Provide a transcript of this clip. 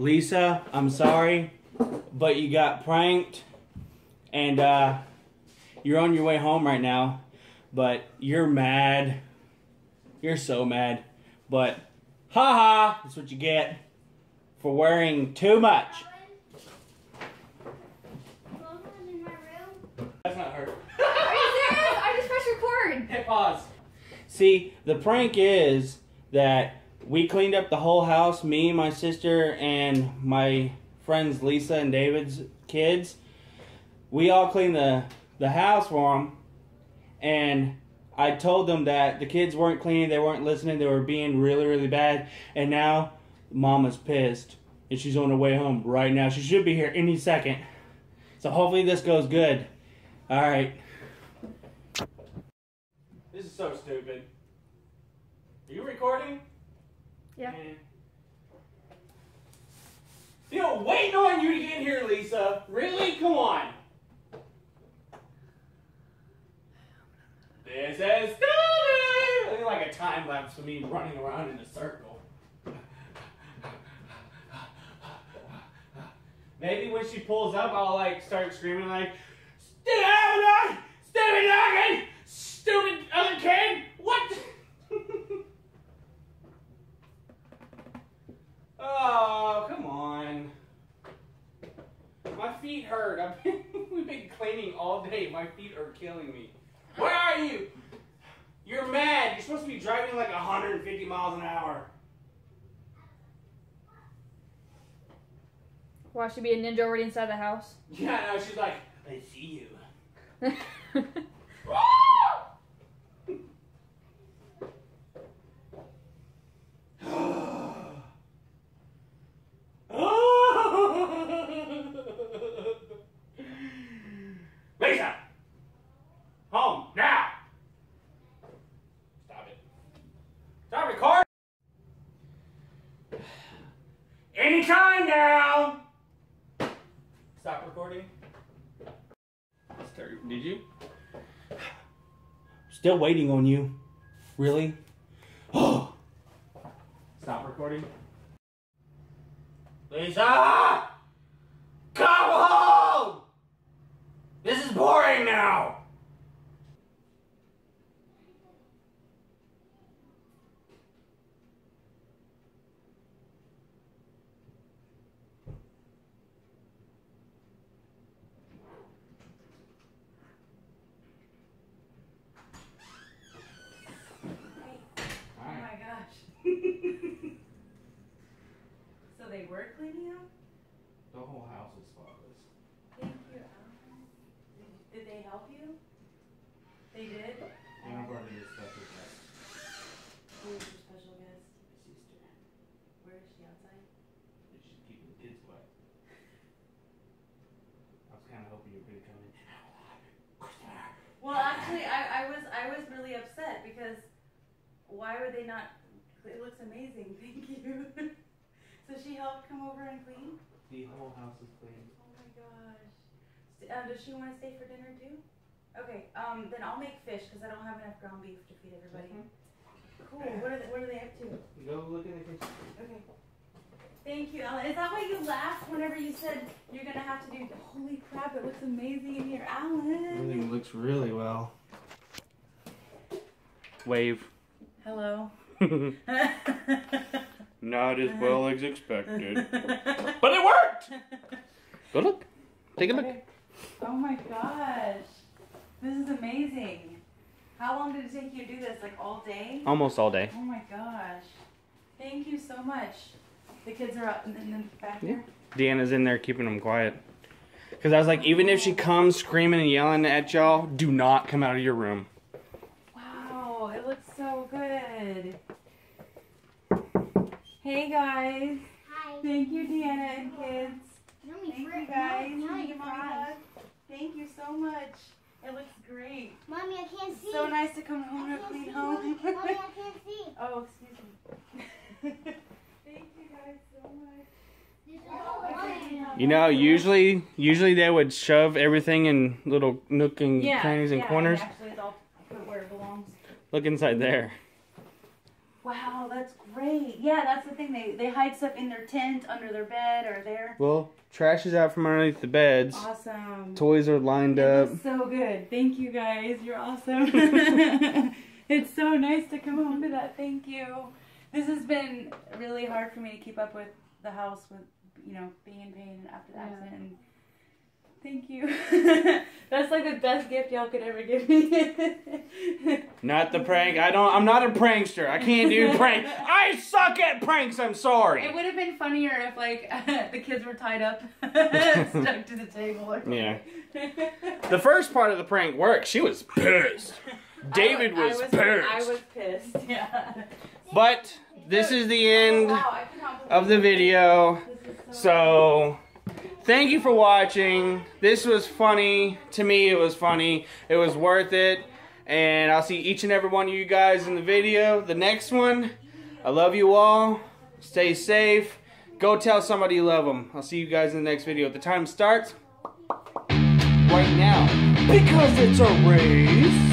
Lisa, I'm sorry, but you got pranked, and uh, you're on your way home right now, but you're mad. You're so mad. But, haha, that's what you get for wearing too much. That's not her. Are you serious? I just pressed record. Hit pause. See, the prank is that we cleaned up the whole house, me, my sister, and my friends Lisa and David's kids. We all cleaned the, the house for them, and I told them that the kids weren't cleaning, they weren't listening, they were being really, really bad, and now Mama's pissed, and she's on her way home right now. She should be here any second. So hopefully this goes good. All right. This is so stupid. Are you recording? Yeah. You know, waiting on you to get here, Lisa. Really? Come on. This is stupid. like a time lapse of me running around in a circle. Maybe when she pulls up, I'll like start screaming like, "Stupid Avalon! Stupid noggin! Stupid other kid! What?" oh, come on. My feet hurt. I've been, we've cleaning all day. My feet are killing me. Where are you? You're mad. You're supposed to be driving like 150 miles an hour. Why should be a ninja already inside the house? Yeah, no, she's like, I see you. Lisa! Home, now! Stop it. Stop recording! Anytime now! Stop recording. Start, did you? Still waiting on you. Really? Oh! Stop recording. Lisa! Come home! This is boring now! Oh my gosh. so they were cleaning up? The whole house is spotless. Thank you, Allen. Did, did they help you? They did? And I brought in this special guest. Who is your special guest? My sister. Where is she outside? She's keeping the kids quiet. I was kind of hoping you were going to come in. Well, actually, I, I was really upset because why would they not? It looks amazing. Thank you. so she helped come over and clean. The whole house is clean. Oh my gosh. Uh, does she want to stay for dinner too? Okay. Um. Then I'll make fish because I don't have enough ground beef to feed everybody. Cool. What are they, What are they up to? Go look in the kitchen. Okay. Thank you, Allen. Is that why you laughed whenever you said you're gonna have to do? Holy crap! It looks amazing in here, Allen. Everything looks really well. Wave. Hello. Not as well as expected. But it worked! Go look. Take a look. Oh my gosh. This is amazing. How long did it take you to do this? Like all day? Almost all day. Oh my gosh. Thank you so much. The kids are up in the, in the back there? Deanna's in there keeping them quiet. Because I was like, even if she comes screaming and yelling at y'all, do not come out of your room. Wow, it looks so good. Hey guys. Hi. Thank you, Deanna and kids. Yummy Thank fruit. you guys. No, Thank you you, Mommy Thank you so much. It looks great. Mommy, I can't see. So nice to come home I to a can't clean see. home. Mommy, Mommy, I can't see. oh, excuse me. Thank you guys so much. You know, usually, usually they would shove everything in little nook and crannies and corners. Actually, it's all put where it belongs. Look inside there. Wow, that's great. Yeah, that's the thing. They they hide stuff in their tent, under their bed, or there. Well, trash is out from underneath the beds. Awesome. Toys are lined It up. was so good. Thank you guys. You're awesome. it's so nice to come home to that. Thank you. This has been really hard for me to keep up with the house with you know being in pain after the Yeah. accident. And thank you. That's like the best gift y'all could ever give me. Not the prank. I don't. I'm not a prankster. I can't do prank. I suck at pranks. I'm sorry. It would have been funnier if like the kids were tied up, stuck to the table. Yeah. The first part of the prank worked. She was pissed. David was, I was, pissed. I was pissed. Yeah. But this is the end Wow, cannot believe of the video. is So, thank you for watching. This was funny. To me, it was funny. It was worth it. And I'll see each and every one of you guys in the video. The next one. I love you all. Stay safe. Go tell somebody you love them. I'll see you guys in the next video. The time starts right now. Because it's a race.